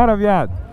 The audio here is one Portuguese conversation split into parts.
Bora, viado.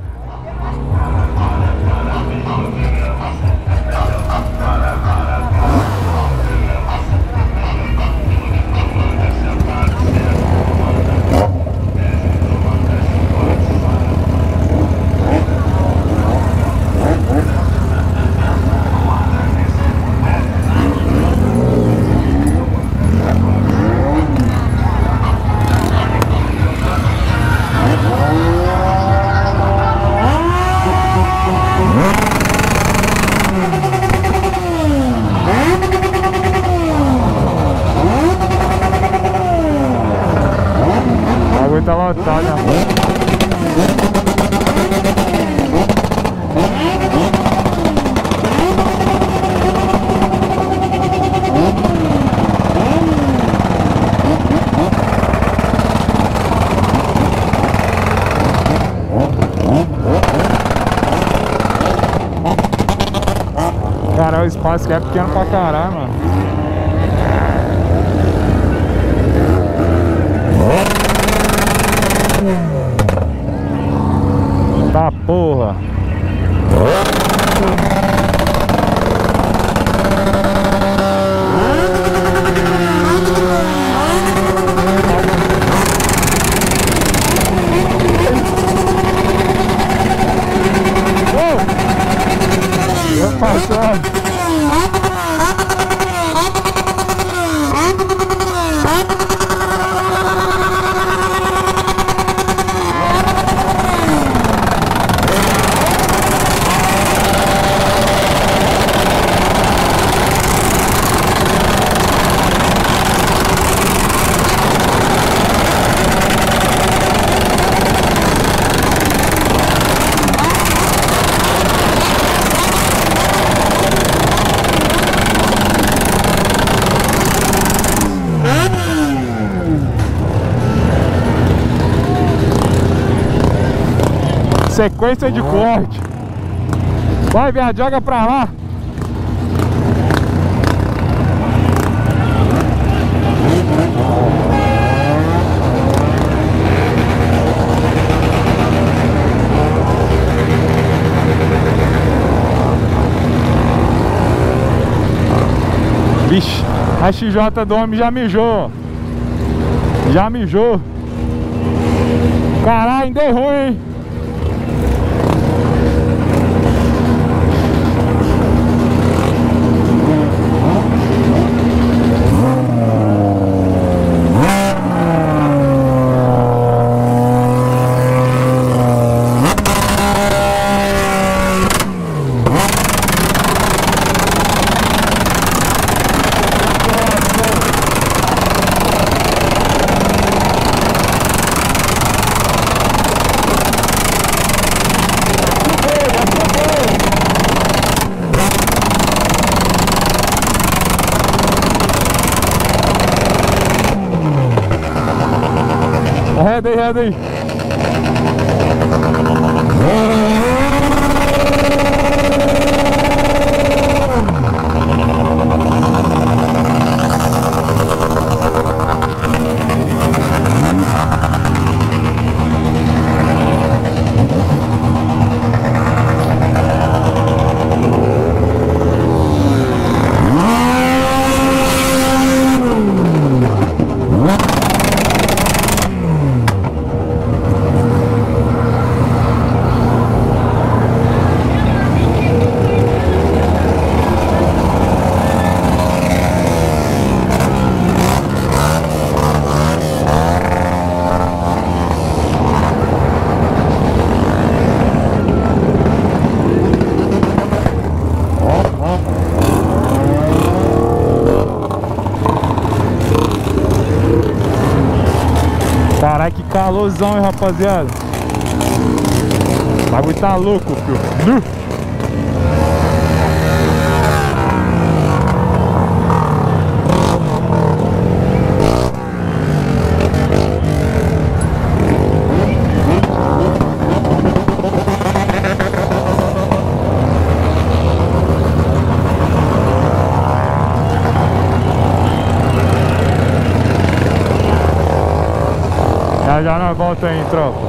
Cara, o espaço aqui é pequeno pra caralho, mano. Tá porra. Oh! Eu passando. Sequência de corte. Vai, viado, joga pra lá. Vixe, a XJ do homem já mijou. Já mijou. Caralho, deu ruim, hein? Calorzão, hein, rapaziada. O bagulho tá louco, filho. Já já nós volta aí, tropa.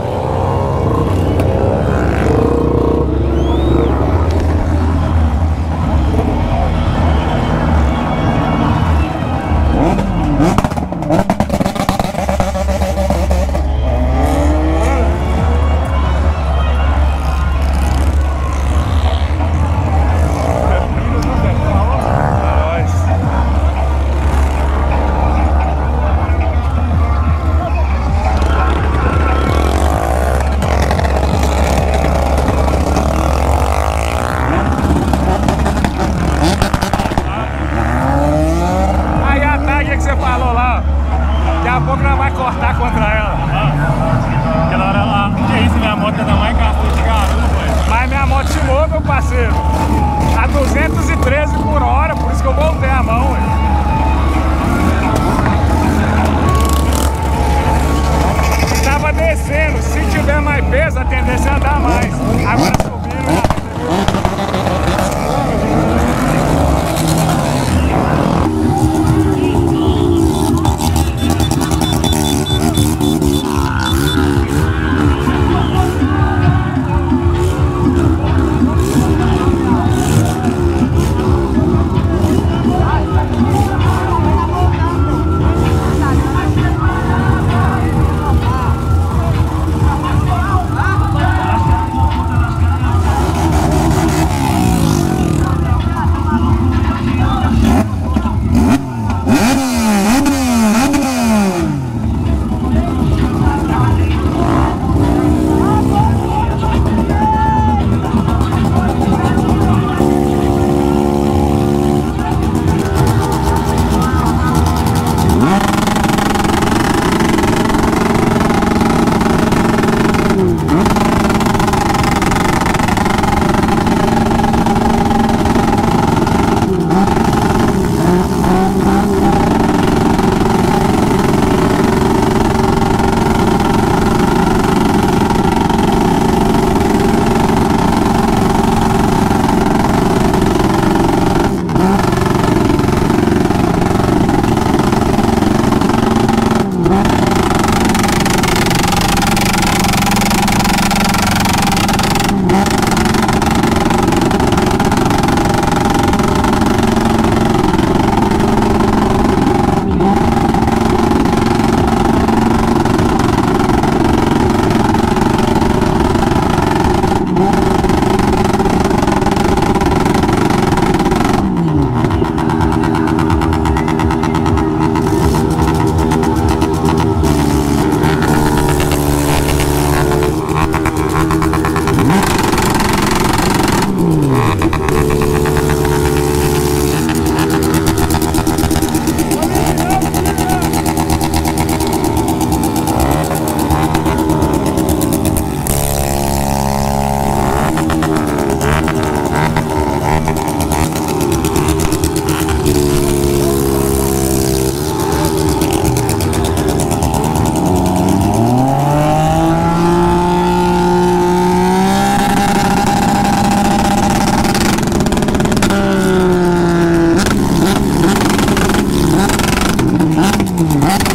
Bora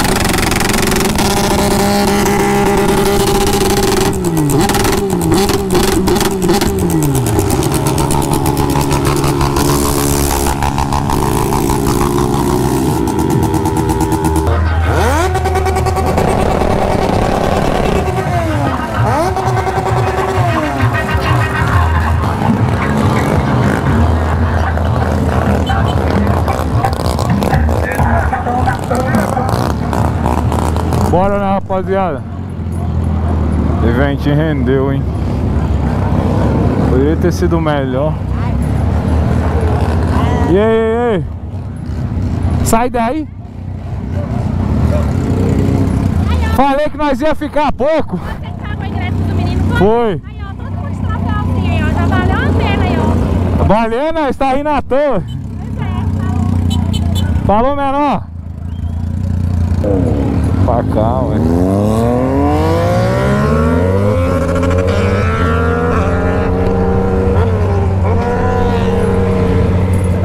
rapaziada. Evento rendeu, hein? Poderia ter sido melhor. E aí, e aí? Sai daí! Falei que nós ia ficar pouco. Foi. Mundo está na aí, ó. Já valeu a pena aí, ó. Valeu, nós rindo à toa. Falou, menor. Pra cá, ué.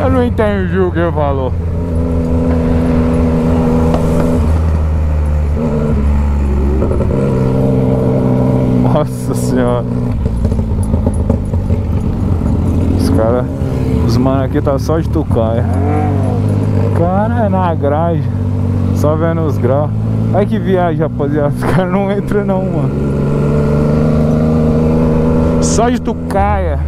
Eu não entendi o que ele falou. Nossa senhora. Os caras. Os mano aqui tá só de tucaia. Cara, é na grade. Só vendo os graus. Olha que viagem, rapaziada. Os caras não entram não, mano. Só de tucaia.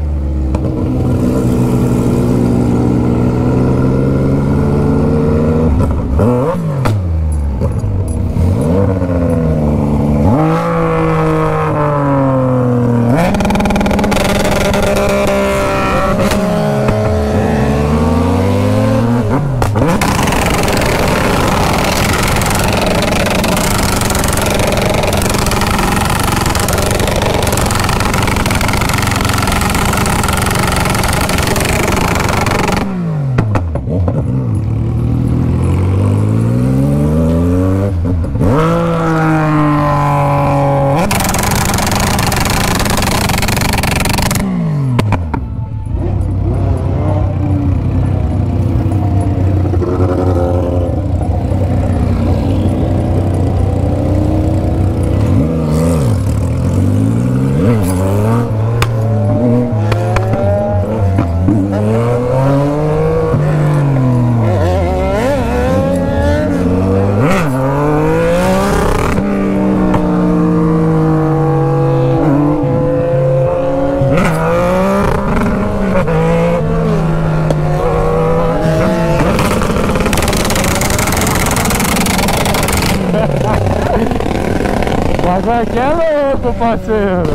Agora que é louco, parceiro.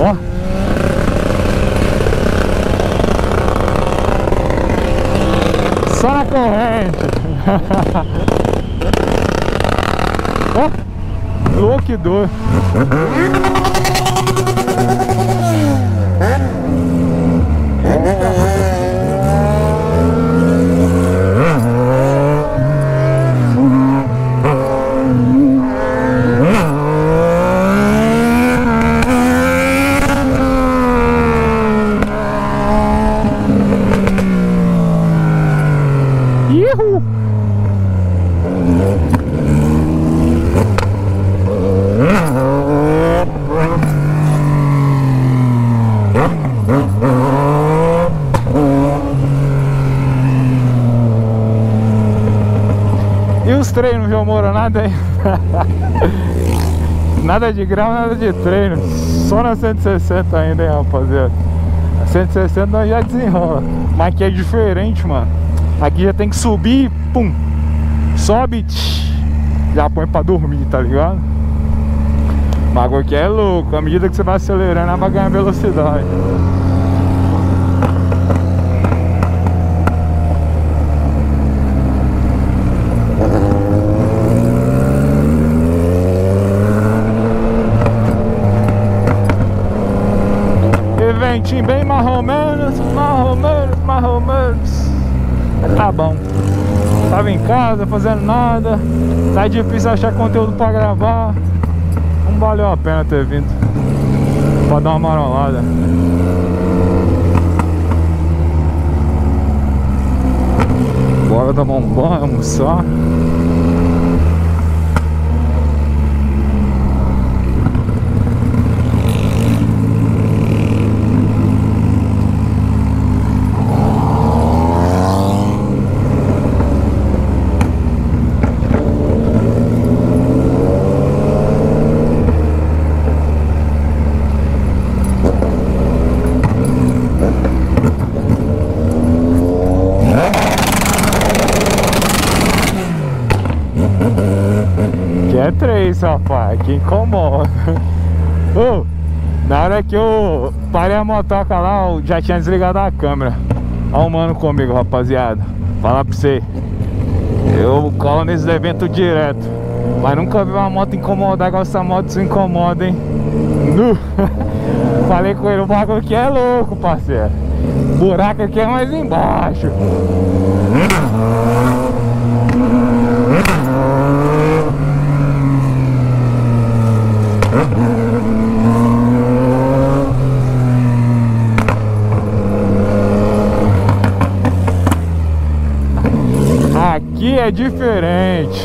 Ó. Só na corrente. Ó. Louco que doido. Ihu! E os Nada aí. nada de grau, nada de treino. Só na 160 ainda, hein, rapaziada. A 160 nós já desenrola. Mas aqui é diferente, mano. Aqui já tem que subir, pum. Sobe, tch, já põe pra dormir, tá ligado? Mas agora aqui é louco. À medida que você vai acelerando, ela vai ganhar velocidade. Eventinho bem mais ou menos, mais ou menos, mais ou menos. Tá bom. Tava em casa fazendo nada. Tá difícil achar conteúdo pra gravar. Não valeu a pena ter vindo. Pra dar uma marolada. Bora tomar um banho, almoçar. Que é três, rapaz, que incomoda. Na hora que eu parei a motoca lá, eu já tinha desligado a câmera. Ó o mano comigo, rapaziada. Falar pra você. Eu colo nesses eventos direto. Mas nunca vi uma moto incomodar igual essa moto se incomoda, hein? Nu. Falei com ele, o bagulho aqui é louco, parceiro. Buraco aqui é mais embaixo. Aqui é diferente.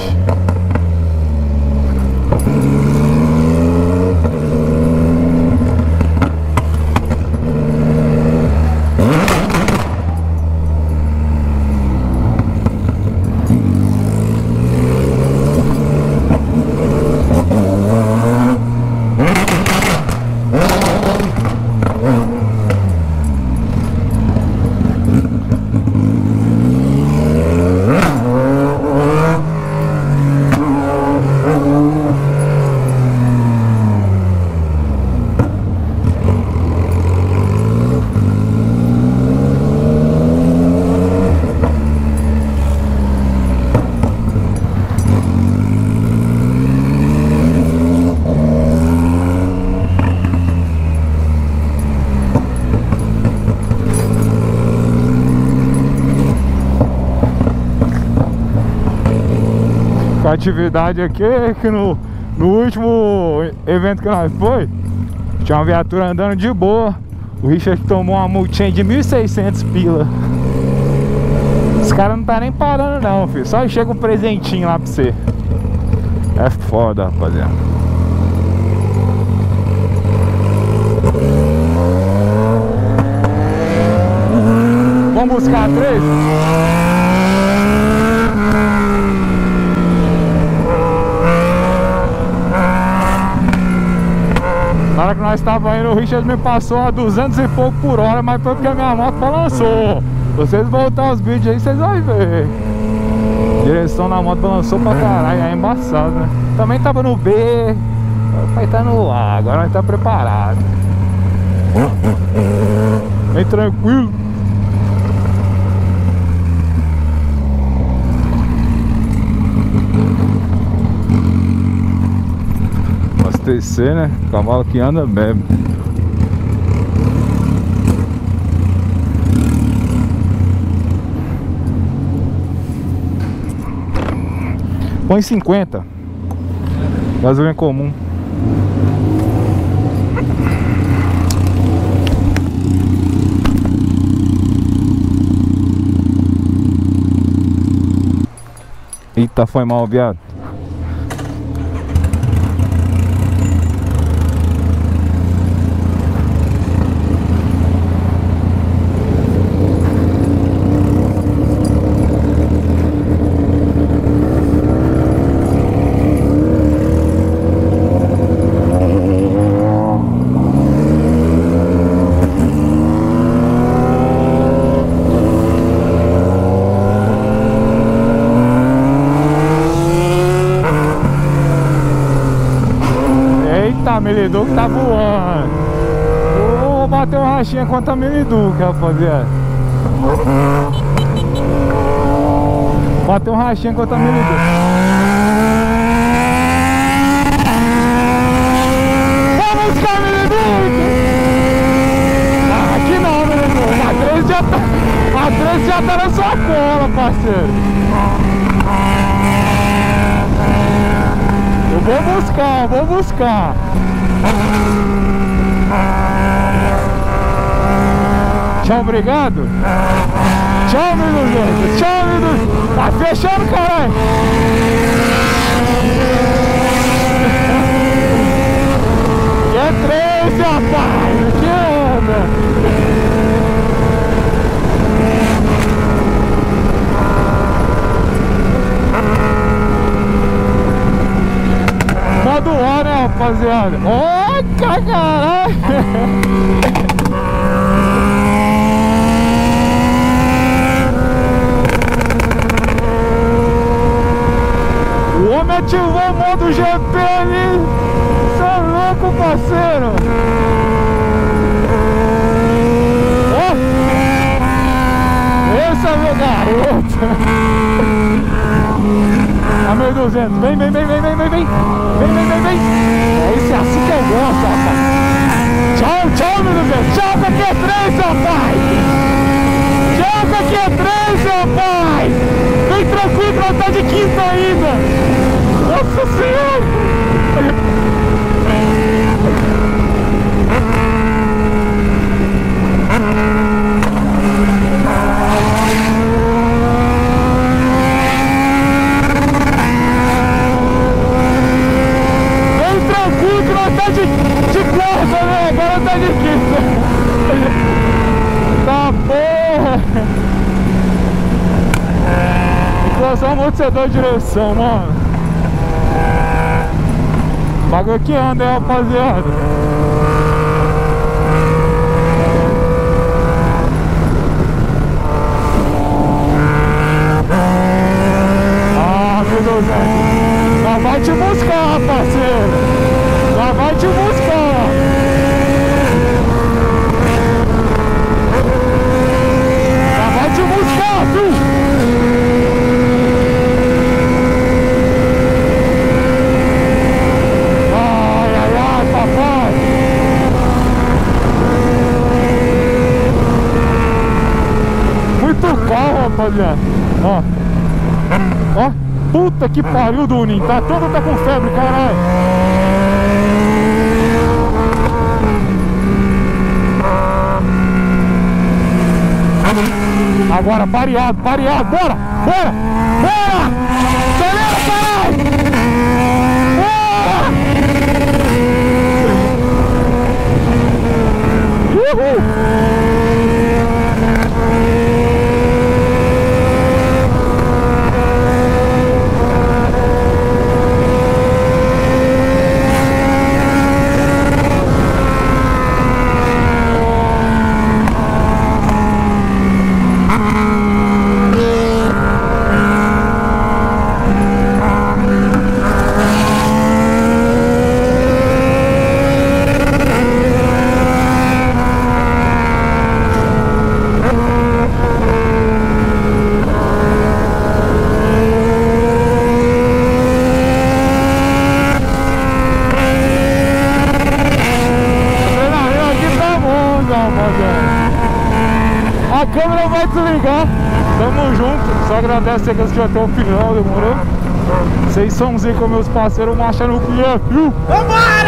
Atividade aqui, que no, no último evento que nós foi, tinha uma viatura andando de boa. O Richard tomou uma multinha de 1.600 pila. Os caras não tá nem parando não, filho. Só chega um presentinho lá pra você. É foda, rapaziada. Vamos buscar três? Na hora que nós estávamos indo, o Richard me passou a 200 e pouco por hora, mas foi porque a minha moto balançou. Vocês voltar os vídeos aí, vocês vão ver. Direção na moto balançou pra caralho, é embaçado, né? Também tava no B, O pai tá no ar, agora nós tá preparado. Vem tranquilo. Abastecer, né? Cavalo que anda bebe. Põe 50. Gasolina comum. Eita, foi mal, viado. Meleduc tá é. voando. Vou bater uma rachinha contra a Meleduc, rapaziada. Bater um rachinha contra a Meliduca. A ah, trans tá, já tá na sua cola, parceiro. Eu vou buscar, eu vou buscar. Tchau, obrigado. Tchau, meu Deus. Tchau, meu. Tá fechando, caralho. 200. Vem, vem, vem, vem, vem, vem, vem. Vem, vem, vem, vem. É isso, é assim que eu gosto, rapaz. Tchau, tchau, meu Deus. Tchau, daqui a é três, rapaz. Tchau, daqui a é três, rapaz. Vem tranquilo, vem vem de quinta ainda. Nossa Senhora. de, de força, meu, né? agora tá difícil. Tá porra! Situação muito setor de direção, né, mano. Bagulho que anda, hein, rapaziada. Ah, meu Deus. Né? Vai te buscar, parceiro! agora vai te buscar. Já vai te buscar, tu. Olha, ó, ó, puta que pariu, Duninho, tá todo tá com febre, caralho. Agora, pareado, pareado. Bora, bora, bora. Acelera, caralho. Bora. Uhul. Até o final, demorou? Vocês são Z com meus parceiros, marcha no cliente, viu? Vamos!